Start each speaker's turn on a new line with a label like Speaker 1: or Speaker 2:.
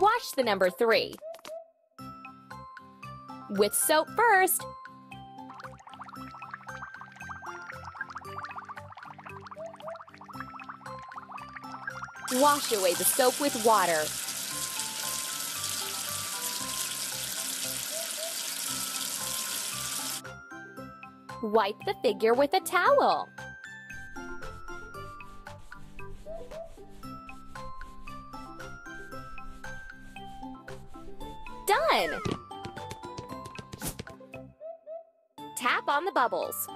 Speaker 1: Wash the number three. With soap first. Wash away the soap with water. Wipe the figure with a towel. done! Tap on the bubbles.